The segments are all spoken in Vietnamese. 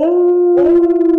Oh!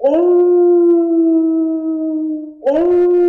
Oh, oh.